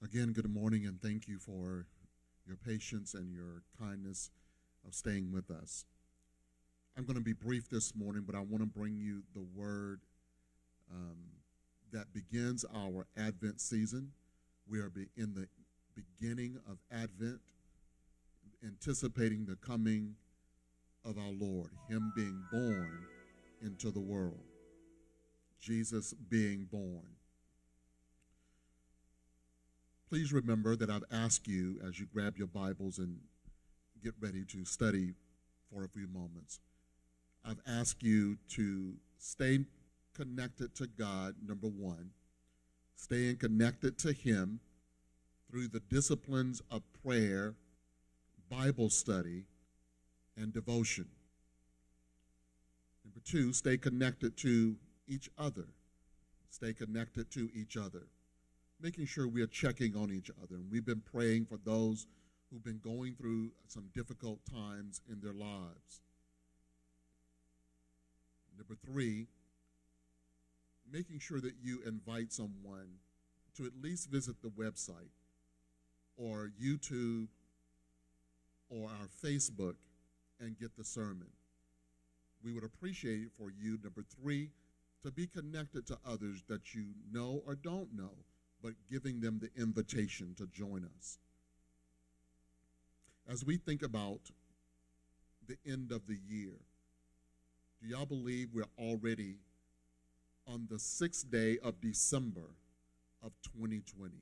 Again, good morning and thank you for your patience and your kindness of staying with us. I'm going to be brief this morning, but I want to bring you the word um, that begins our Advent season. We are in the beginning of Advent, anticipating the coming of our Lord, Him being born into the world, Jesus being born. Please remember that I've asked you as you grab your Bibles and get ready to study for a few moments. I've asked you to stay connected to God, number one, staying connected to Him through the disciplines of prayer, Bible study, and devotion. Number two, stay connected to each other. Stay connected to each other making sure we are checking on each other. And we've been praying for those who've been going through some difficult times in their lives. Number three, making sure that you invite someone to at least visit the website or YouTube or our Facebook and get the sermon. We would appreciate it for you, number three, to be connected to others that you know or don't know but giving them the invitation to join us. As we think about the end of the year, do y'all believe we're already on the sixth day of December of 2020?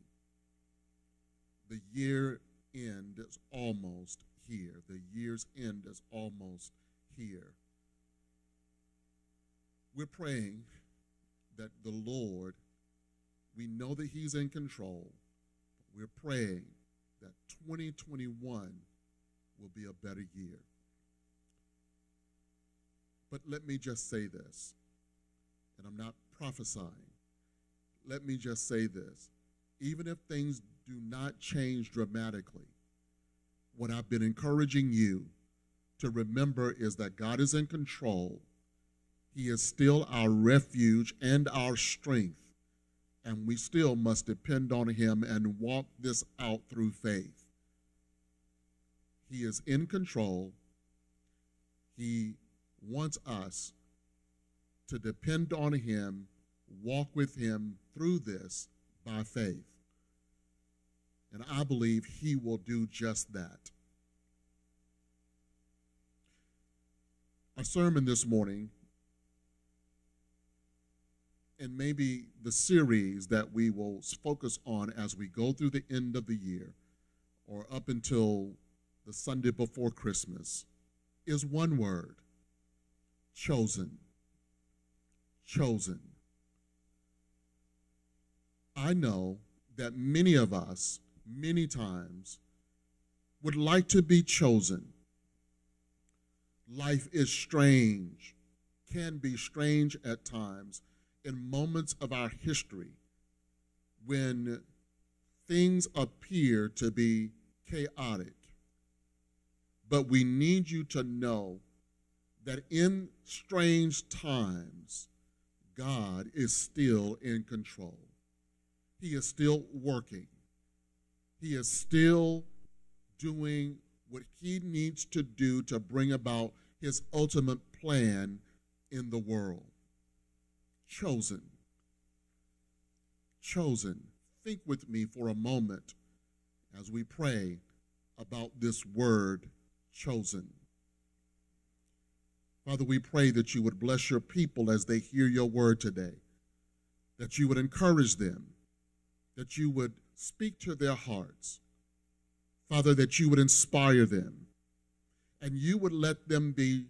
The year end is almost here. The year's end is almost here. We're praying that the Lord we know that He's in control. We're praying that 2021 will be a better year. But let me just say this, and I'm not prophesying. Let me just say this. Even if things do not change dramatically, what I've been encouraging you to remember is that God is in control. He is still our refuge and our strength and we still must depend on Him and walk this out through faith. He is in control. He wants us to depend on Him, walk with Him through this by faith. And I believe He will do just that. Our sermon this morning and maybe the series that we will focus on as we go through the end of the year or up until the Sunday before Christmas is one word chosen. Chosen. I know that many of us, many times, would like to be chosen. Life is strange, can be strange at times in moments of our history when things appear to be chaotic. But we need you to know that in strange times, God is still in control. He is still working. He is still doing what he needs to do to bring about his ultimate plan in the world chosen. Chosen. Think with me for a moment as we pray about this word chosen. Father, we pray that you would bless your people as they hear your word today, that you would encourage them, that you would speak to their hearts. Father, that you would inspire them, and you would let them be,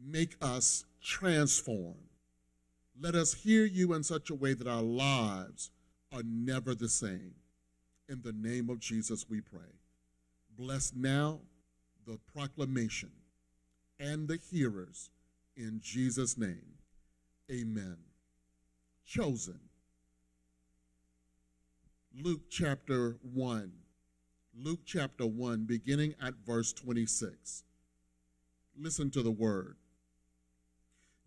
make us transformed let us hear you in such a way that our lives are never the same. In the name of Jesus, we pray. Bless now the proclamation and the hearers in Jesus' name. Amen. Chosen. Luke chapter 1. Luke chapter 1, beginning at verse 26. Listen to the word.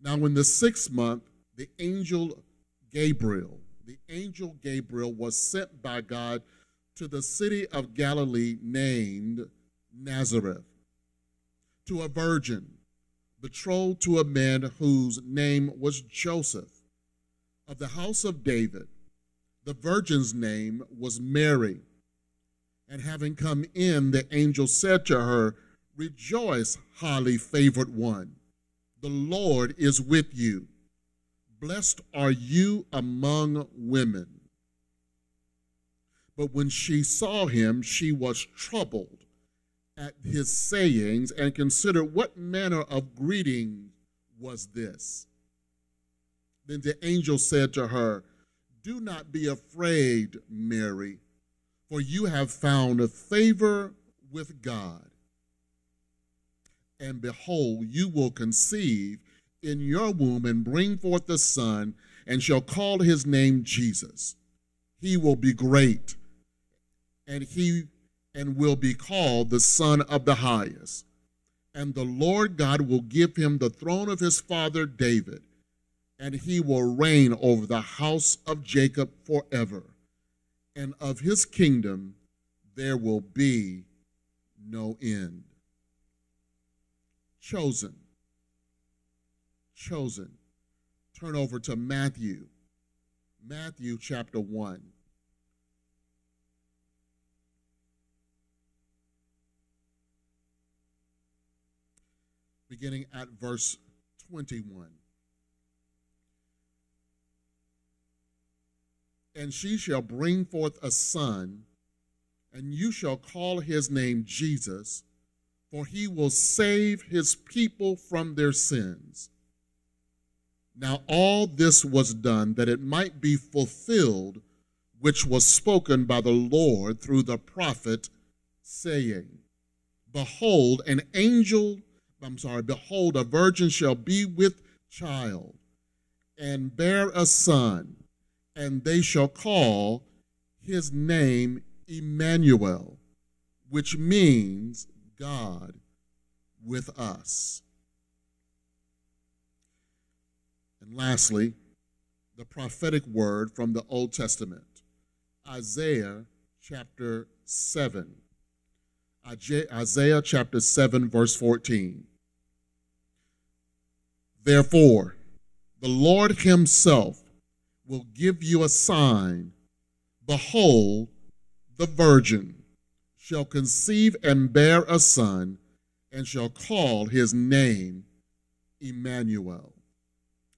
Now, in the sixth month, the angel Gabriel the angel Gabriel was sent by God to the city of Galilee named Nazareth to a virgin betrothed to a man whose name was Joseph of the house of David. The virgin's name was Mary. And having come in, the angel said to her, Rejoice, highly favored one. The Lord is with you. Blessed are you among women. But when she saw him, she was troubled at his sayings and considered what manner of greeting was this. Then the angel said to her, Do not be afraid, Mary, for you have found favor with God. And behold, you will conceive in your womb and bring forth a son, and shall call his name Jesus. He will be great, and he and will be called the Son of the Highest. And the Lord God will give him the throne of his father David, and he will reign over the house of Jacob forever. And of his kingdom there will be no end. Chosen. Chosen. Turn over to Matthew. Matthew chapter 1. beginning at verse 21. And she shall bring forth a son, and you shall call his name Jesus, for he will save his people from their sins. Now, all this was done that it might be fulfilled, which was spoken by the Lord through the prophet, saying, Behold, an angel I'm sorry, behold, a virgin shall be with child and bear a son, and they shall call his name Emmanuel, which means God with us. And lastly, the prophetic word from the Old Testament, Isaiah chapter 7. Isaiah chapter 7, verse 14. Therefore, the Lord himself will give you a sign. Behold, the virgin shall conceive and bear a son, and shall call his name Emmanuel.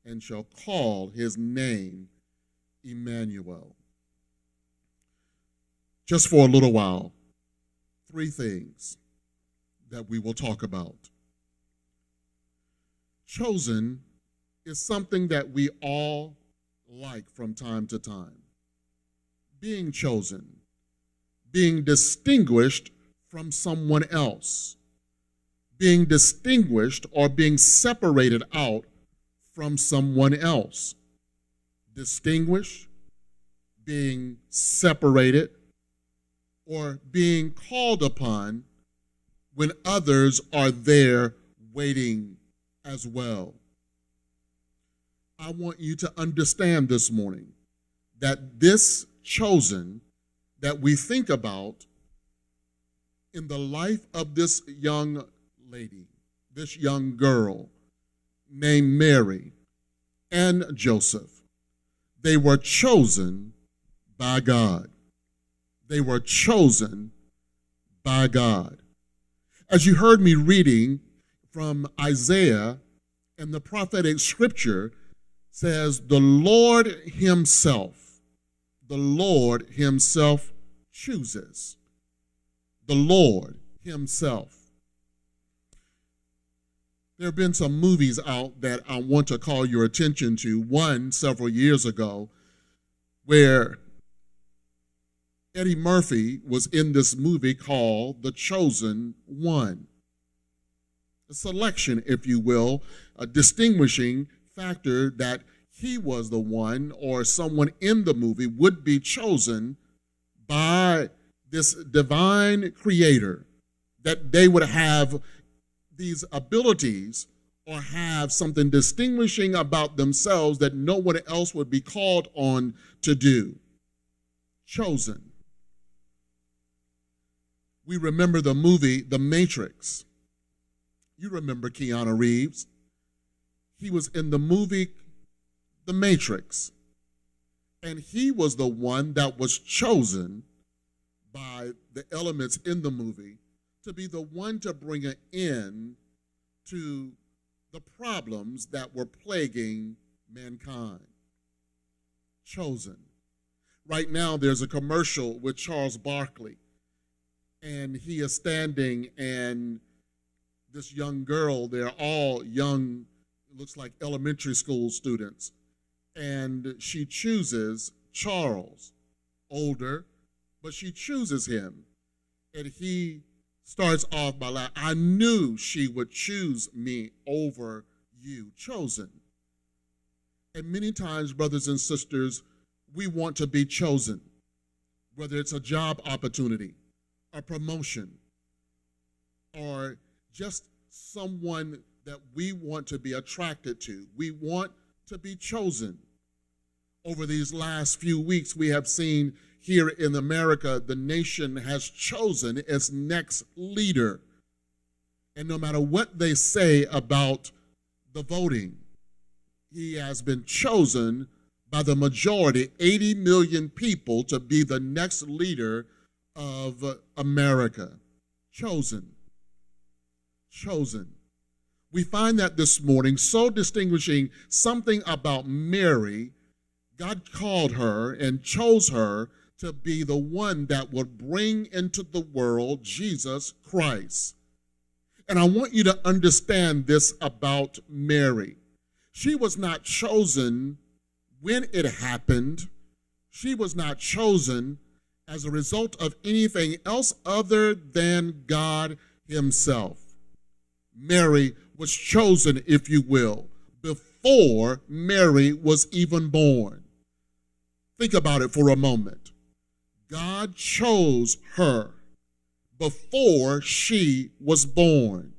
And shall call his name Emmanuel. Just for a little while, three things that we will talk about chosen is something that we all like from time to time. Being chosen, being distinguished from someone else, being distinguished or being separated out from someone else. Distinguished, being separated, or being called upon when others are there waiting as well. I want you to understand this morning that this chosen that we think about in the life of this young lady, this young girl named Mary and Joseph, they were chosen by God. They were chosen by God. As you heard me reading from Isaiah and the prophetic scripture says, The Lord Himself, the Lord Himself chooses. The Lord Himself. There have been some movies out that I want to call your attention to. One several years ago, where Eddie Murphy was in this movie called The Chosen One a selection, if you will, a distinguishing factor that he was the one or someone in the movie would be chosen by this divine creator, that they would have these abilities or have something distinguishing about themselves that no one else would be called on to do. Chosen. We remember the movie The Matrix. You remember Keanu Reeves. He was in the movie The Matrix. And he was the one that was chosen by the elements in the movie to be the one to bring an end to the problems that were plaguing mankind. Chosen. Right now, there's a commercial with Charles Barkley, and he is standing, and this young girl, they're all young, looks like elementary school students, and she chooses Charles, older, but she chooses him. And he starts off by like, I knew she would choose me over you, chosen. And many times, brothers and sisters, we want to be chosen, whether it's a job opportunity, a promotion, or just someone that we want to be attracted to. We want to be chosen. Over these last few weeks, we have seen here in America, the nation has chosen its next leader. And no matter what they say about the voting, he has been chosen by the majority, 80 million people, to be the next leader of America. Chosen. Chosen. We find that this morning so distinguishing something about Mary. God called her and chose her to be the one that would bring into the world Jesus Christ. And I want you to understand this about Mary. She was not chosen when it happened, she was not chosen as a result of anything else other than God Himself. Mary was chosen, if you will, before Mary was even born. Think about it for a moment. God chose her before she was born.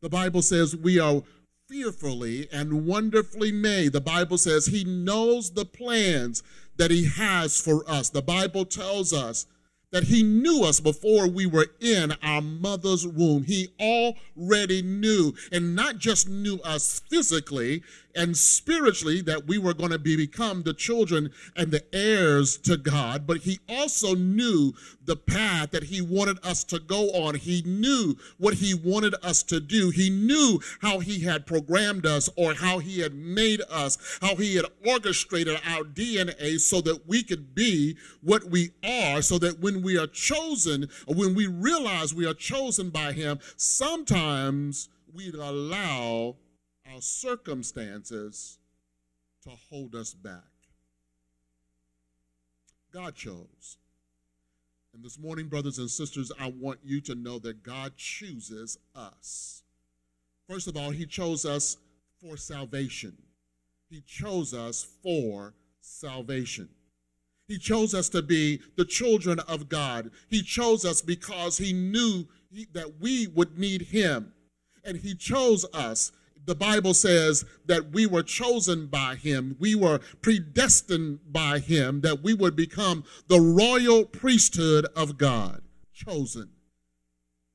The Bible says we are fearfully and wonderfully made. The Bible says he knows the plans that he has for us. The Bible tells us that he knew us before we were in our mother's womb. He already knew, and not just knew us physically, and spiritually that we were going to be, become the children and the heirs to God, but he also knew the path that he wanted us to go on. He knew what he wanted us to do. He knew how he had programmed us or how he had made us, how he had orchestrated our DNA so that we could be what we are, so that when we are chosen, when we realize we are chosen by him, sometimes we allow circumstances to hold us back. God chose. And this morning, brothers and sisters, I want you to know that God chooses us. First of all, He chose us for salvation. He chose us for salvation. He chose us to be the children of God. He chose us because He knew that we would need Him. And He chose us the Bible says that we were chosen by him, we were predestined by him, that we would become the royal priesthood of God. Chosen.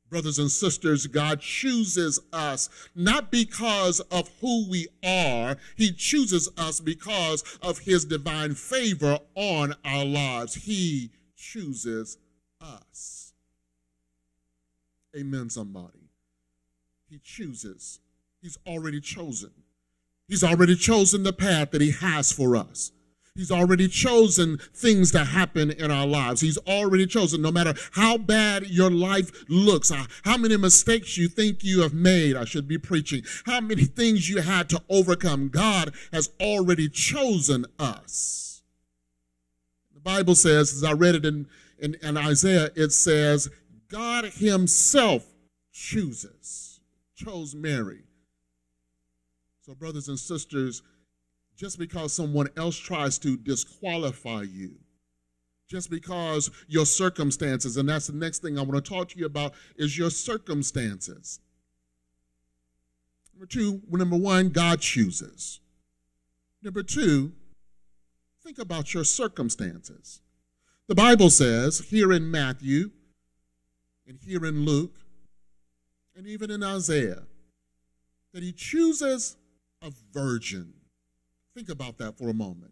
Brothers and sisters, God chooses us not because of who we are, He chooses us because of His divine favor on our lives. He chooses us. Amen, somebody. He chooses He's already chosen. He's already chosen the path that He has for us. He's already chosen things to happen in our lives. He's already chosen, no matter how bad your life looks, uh, how many mistakes you think you have made. I should be preaching. How many things you had to overcome. God has already chosen us. The Bible says, as I read it in, in, in Isaiah, it says, God Himself chooses, chose Mary so, brothers and sisters, just because someone else tries to disqualify you, just because your circumstances, and that's the next thing I want to talk to you about, is your circumstances. Number two, number one, God chooses. Number two, think about your circumstances. The Bible says here in Matthew and here in Luke and even in Isaiah that he chooses a virgin. Think about that for a moment.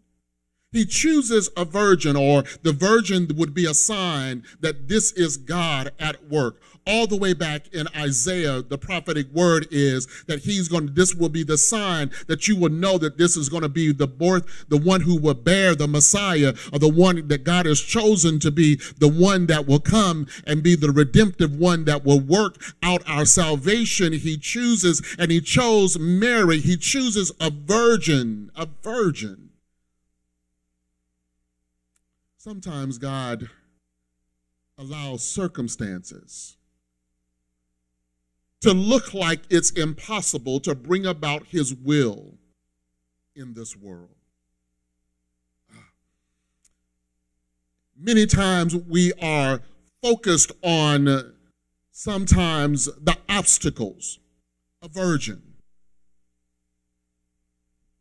He chooses a virgin, or the virgin would be a sign that this is God at work. All the way back in Isaiah, the prophetic word is that he's going to, this will be the sign that you will know that this is going to be the birth, the one who will bear the Messiah, or the one that God has chosen to be the one that will come and be the redemptive one that will work out our salvation. He chooses, and he chose Mary. He chooses a virgin, a virgin. Sometimes God allows circumstances to look like it's impossible to bring about His will in this world. Ah. Many times we are focused on uh, sometimes the obstacles. A virgin,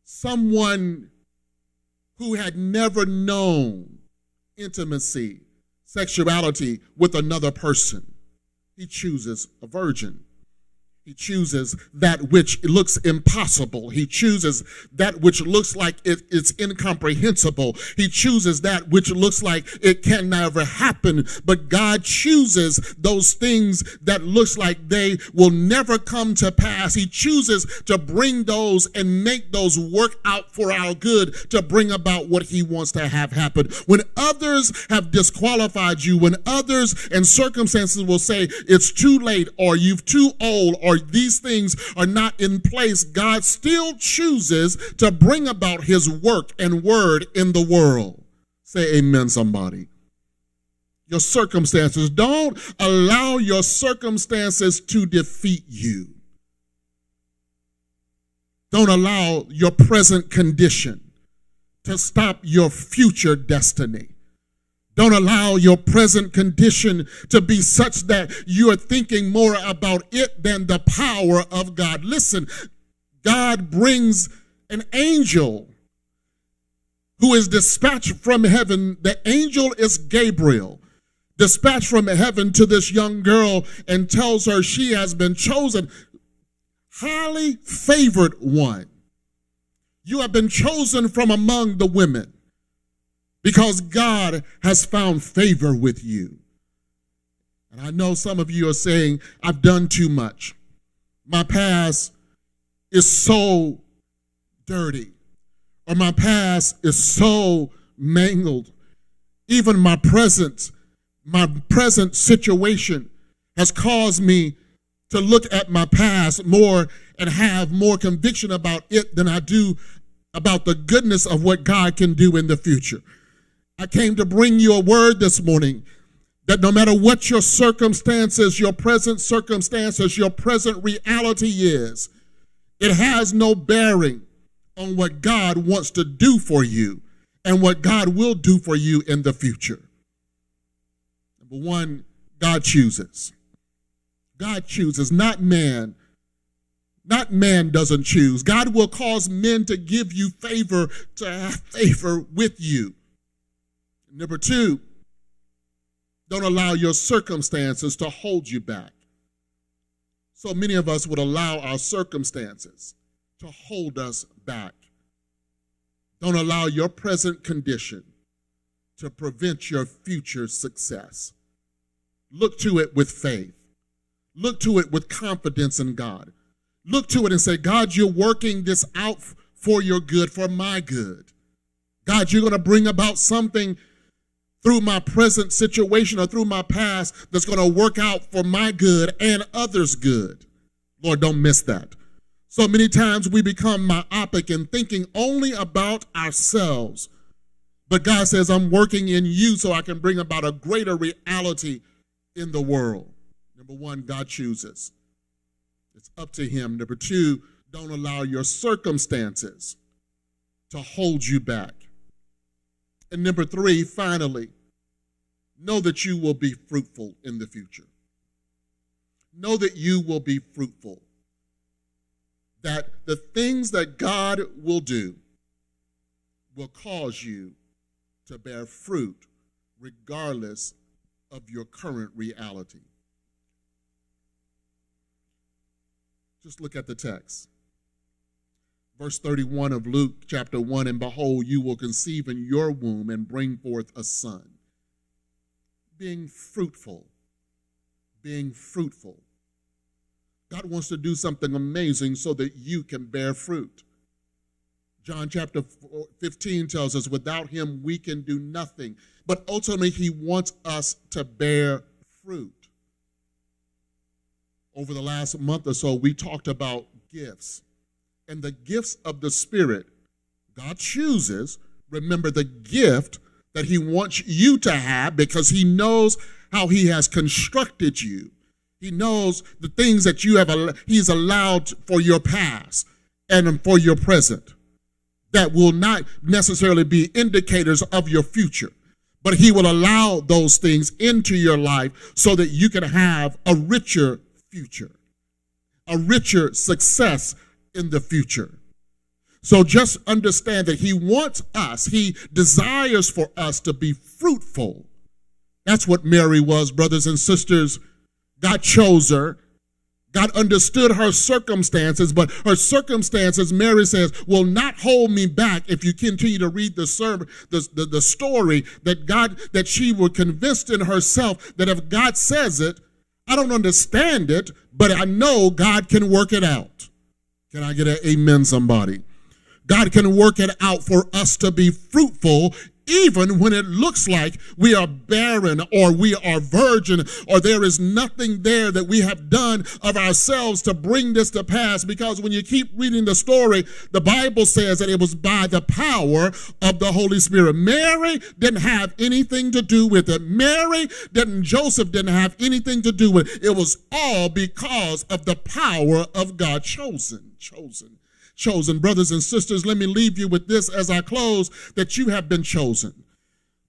someone who had never known intimacy, sexuality with another person. He chooses a virgin. He chooses that which looks impossible. He chooses that which looks like it, it's incomprehensible. He chooses that which looks like it can never happen. But God chooses those things that looks like they will never come to pass. He chooses to bring those and make those work out for our good to bring about what he wants to have happen. When others have disqualified you, when others and circumstances will say it's too late or you've too old or these things are not in place, God still chooses to bring about his work and word in the world. Say amen, somebody. Your circumstances. Don't allow your circumstances to defeat you. Don't allow your present condition to stop your future destiny. Don't allow your present condition to be such that you are thinking more about it than the power of God. Listen, God brings an angel who is dispatched from heaven. The angel is Gabriel, dispatched from heaven to this young girl and tells her she has been chosen, highly favored one. You have been chosen from among the women because God has found favor with you. And I know some of you are saying, I've done too much. My past is so dirty, or my past is so mangled. Even my present, my present situation has caused me to look at my past more and have more conviction about it than I do about the goodness of what God can do in the future. I came to bring you a word this morning that no matter what your circumstances, your present circumstances, your present reality is, it has no bearing on what God wants to do for you and what God will do for you in the future. Number one, God chooses. God chooses, not man. Not man doesn't choose. God will cause men to give you favor, to have favor with you. Number two, don't allow your circumstances to hold you back. So many of us would allow our circumstances to hold us back. Don't allow your present condition to prevent your future success. Look to it with faith. Look to it with confidence in God. Look to it and say, God, you're working this out for your good, for my good. God, you're going to bring about something through my present situation or through my past that's going to work out for my good and others' good. Lord, don't miss that. So many times we become myopic and thinking only about ourselves. But God says, I'm working in you so I can bring about a greater reality in the world. Number one, God chooses. It's up to Him. Number two, don't allow your circumstances to hold you back. And number three, finally, know that you will be fruitful in the future. Know that you will be fruitful. that the things that God will do will cause you to bear fruit regardless of your current reality. Just look at the text. Verse 31 of Luke chapter 1 And behold, you will conceive in your womb and bring forth a son. Being fruitful. Being fruitful. God wants to do something amazing so that you can bear fruit. John chapter 15 tells us, without him, we can do nothing. But ultimately, he wants us to bear fruit. Over the last month or so, we talked about gifts. And the gifts of the Spirit, God chooses, remember the gift that he wants you to have because he knows how he has constructed you. He knows the things that you have he's allowed for your past and for your present that will not necessarily be indicators of your future but he will allow those things into your life so that you can have a richer future a richer success in the future so just understand that he wants us he desires for us to be fruitful that's what mary was brothers and sisters God chose her. God understood her circumstances, but her circumstances, Mary says, will not hold me back if you continue to read the sermon, the, the, the story that God, that she was convinced in herself that if God says it, I don't understand it, but I know God can work it out. Can I get an amen, somebody? God can work it out for us to be fruitful even when it looks like we are barren or we are virgin or there is nothing there that we have done of ourselves to bring this to pass. Because when you keep reading the story, the Bible says that it was by the power of the Holy Spirit. Mary didn't have anything to do with it. Mary didn't, Joseph didn't have anything to do with it. It was all because of the power of God chosen, chosen chosen. Brothers and sisters, let me leave you with this as I close that you have been chosen.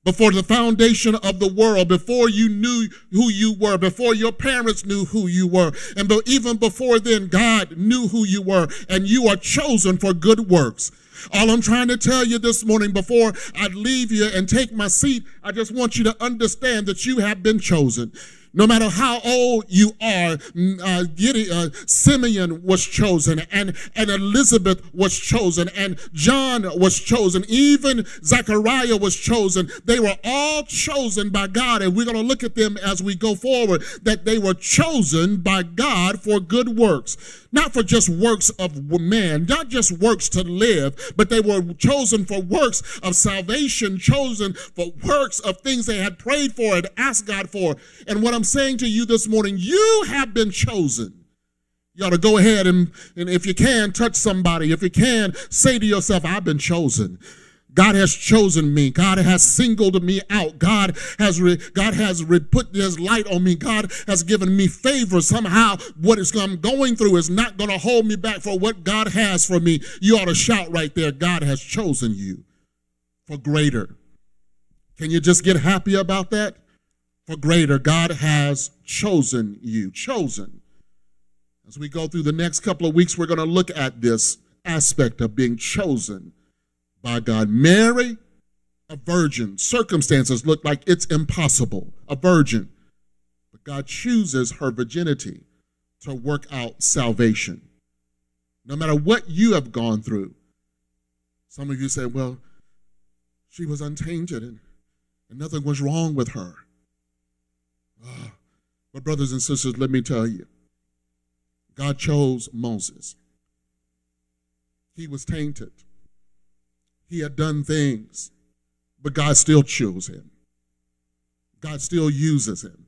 Before the foundation of the world, before you knew who you were, before your parents knew who you were, and even before then, God knew who you were, and you are chosen for good works. All I'm trying to tell you this morning before I leave you and take my seat, I just want you to understand that you have been chosen. No matter how old you are, uh, Gideon, uh, Simeon was chosen, and, and Elizabeth was chosen, and John was chosen, even Zechariah was chosen. They were all chosen by God, and we're going to look at them as we go forward that they were chosen by God for good works not for just works of man, not just works to live, but they were chosen for works of salvation, chosen for works of things they had prayed for and asked God for. And what I'm saying to you this morning, you have been chosen. You ought to go ahead and, and if you can, touch somebody. If you can, say to yourself, I've been chosen. God has chosen me. God has singled me out. God has re, God has re, put His light on me. God has given me favor. Somehow, what is I'm going through is not going to hold me back for what God has for me. You ought to shout right there. God has chosen you for greater. Can you just get happy about that? For greater, God has chosen you. Chosen. As we go through the next couple of weeks, we're going to look at this aspect of being chosen by God. Mary, a virgin. Circumstances look like it's impossible. A virgin. But God chooses her virginity to work out salvation. No matter what you have gone through. Some of you say, well, she was untainted and, and nothing was wrong with her. But, brothers and sisters, let me tell you God chose Moses. He was tainted. He had done things, but God still chose him. God still uses him.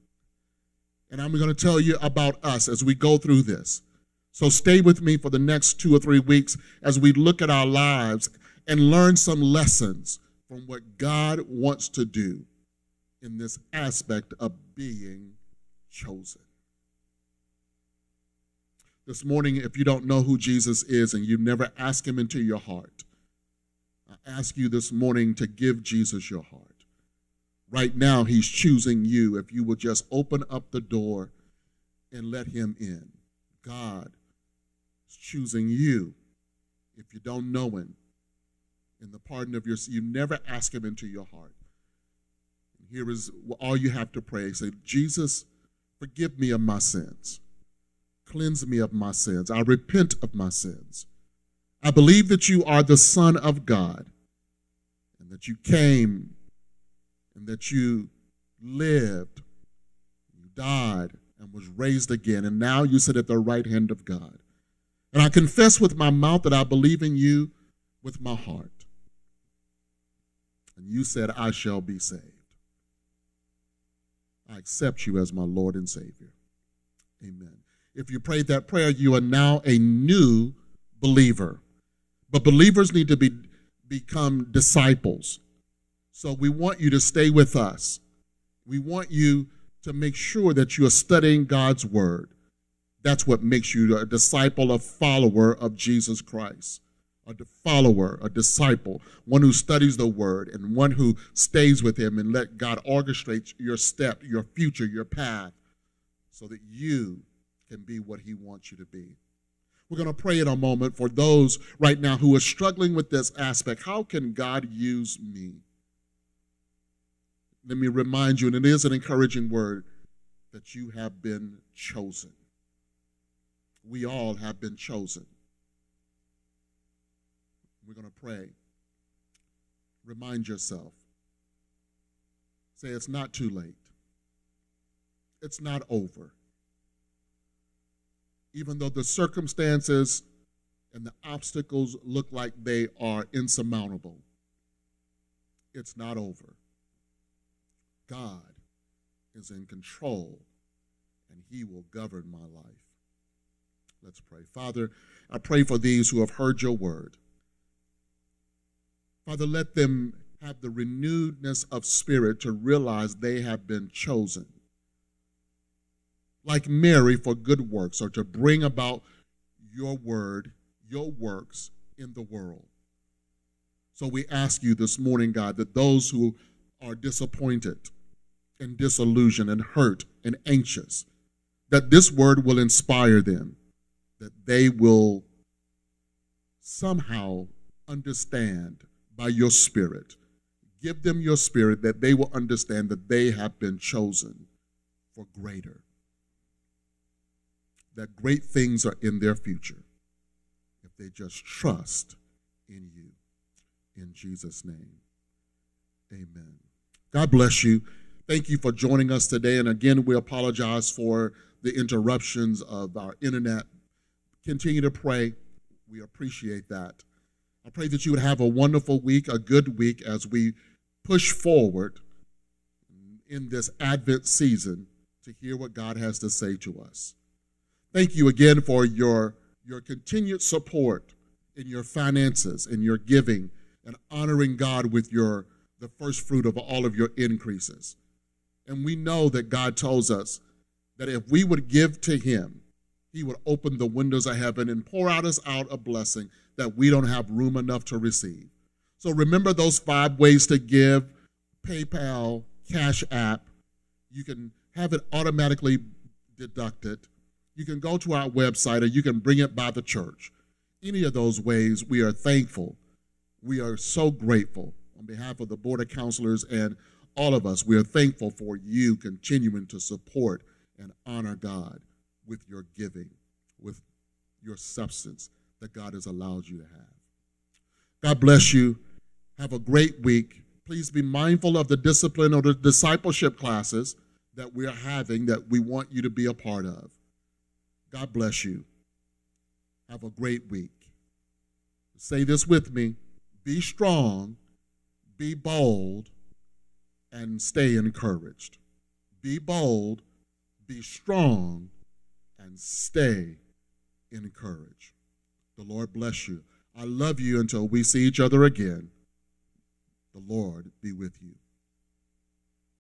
And I'm going to tell you about us as we go through this. So stay with me for the next two or three weeks as we look at our lives and learn some lessons from what God wants to do in this aspect of being chosen. This morning, if you don't know who Jesus is and you've never asked him into your heart, I ask you this morning to give Jesus your heart. Right now, he's choosing you. If you will just open up the door and let him in. God is choosing you if you don't know him in the pardon of your you never ask him into your heart. Here is all you have to pray. Say, Jesus, forgive me of my sins. Cleanse me of my sins. I repent of my sins. I believe that you are the Son of God and that you came and that you lived, you died, and was raised again. And now you sit at the right hand of God. And I confess with my mouth that I believe in you with my heart. And you said, I shall be saved. I accept you as my Lord and Savior. Amen. If you prayed that prayer, you are now a new believer. But believers need to be, become disciples. So we want you to stay with us. We want you to make sure that you are studying God's word. That's what makes you a disciple, a follower of Jesus Christ a follower, a disciple, one who studies the word, and one who stays with him and let God orchestrate your step, your future, your path, so that you can be what he wants you to be. We're going to pray in a moment for those right now who are struggling with this aspect. How can God use me? Let me remind you, and it is an encouraging word, that you have been chosen. We all have been chosen. We're going to pray. Remind yourself. Say, it's not too late. It's not over. Even though the circumstances and the obstacles look like they are insurmountable, it's not over. God is in control and he will govern my life. Let's pray. Father, I pray for these who have heard your word. Father, let them have the renewedness of spirit to realize they have been chosen. Like Mary for good works or to bring about your word, your works in the world. So we ask you this morning, God, that those who are disappointed and disillusioned and hurt and anxious, that this word will inspire them, that they will somehow understand by your spirit. Give them your spirit that they will understand that they have been chosen for greater. That great things are in their future if they just trust in you. In Jesus' name, amen. God bless you. Thank you for joining us today. And again, we apologize for the interruptions of our internet. Continue to pray. We appreciate that. I pray that you would have a wonderful week, a good week as we push forward in this Advent season to hear what God has to say to us. Thank you again for your, your continued support in your finances, in your giving, and honoring God with your the first fruit of all of your increases. And we know that God tells us that if we would give to Him, He would open the windows of heaven and pour out us out a blessing that we don't have room enough to receive. So remember those five ways to give PayPal, Cash App. You can have it automatically deducted. You can go to our website or you can bring it by the church. Any of those ways, we are thankful. We are so grateful on behalf of the Board of Counselors and all of us. We are thankful for you continuing to support and honor God with your giving, with your substance that God has allowed you to have. God bless you. Have a great week. Please be mindful of the discipline or the discipleship classes that we are having that we want you to be a part of. God bless you. Have a great week. Say this with me be strong, be bold, and stay encouraged. Be bold, be strong, and stay encouraged. The Lord bless you. I love you until we see each other again. The Lord be with you.